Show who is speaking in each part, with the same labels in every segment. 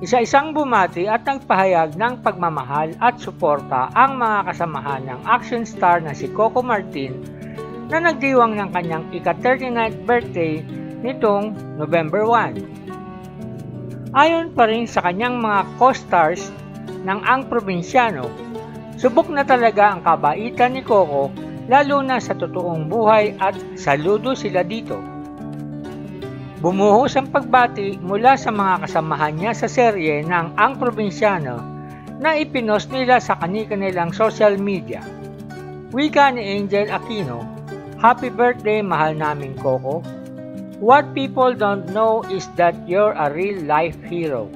Speaker 1: Isa-isang bumati at nagpahayag ng pagmamahal at suporta ang mga kasamahan ng action star na si Coco Martin na nagdiwang ng kanyang ika-39th birthday nitong November 1. Ayon pa rin sa kanyang mga co-stars ng Ang Probinsyano, subok na talaga ang kabaitan ni Coco lalo na sa totoong buhay at saludo sila dito. Bumuhos ang pagbati mula sa mga kasamahan niya sa serye ng Ang Probinsyano na ipinos nila sa kanilang social media. Wika ni Angel Aquino, Happy birthday mahal naming Coco. What people don't know is that you're a real life hero.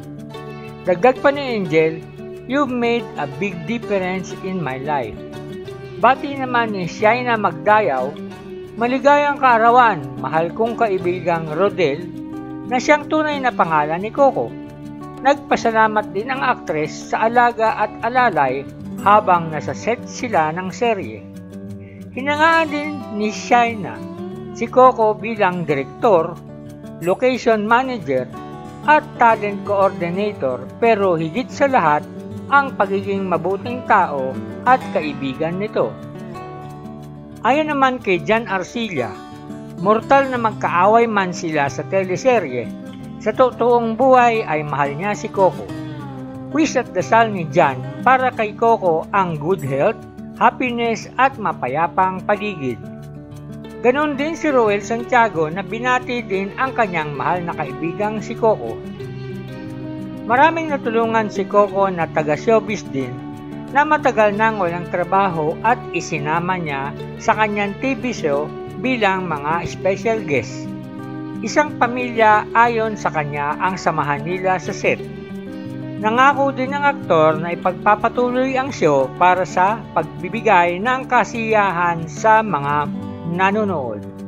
Speaker 1: Dagdag pa ni Angel, you've made a big difference in my life. Bati naman ni Shaina Magdayaw, Maligayang kaarawan, mahal kong kaibigang Rodel na siyang tunay na pangalan ni Coco. Nagpasalamat din ang aktres sa alaga at alalay habang nasa set sila ng serye. Hinangaan din ni Shaina si Coco bilang direktor, location manager at talent coordinator pero higit sa lahat ang pagiging mabuting tao at kaibigan nito. Ayon naman kay Jan Arcilla, mortal na magkaaway man sila sa teleserye, sa totoong buhay ay mahal niya si Coco. Wish at dasal ni Jan para kay Coco ang good health, happiness at mapayapang paligid. Ganon din si Roel Santiago na binati din ang kanyang mahal na kaibigang si Coco. Maraming natulungan si Coco na taga-showbiz din na matagal nang walang trabaho at isinama niya sa kanyang TV show bilang mga special guest. Isang pamilya ayon sa kanya ang samahan nila sa set. Nangako din ng aktor na ipagpapatuloy ang show para sa pagbibigay ng kasiyahan sa mga nanonood.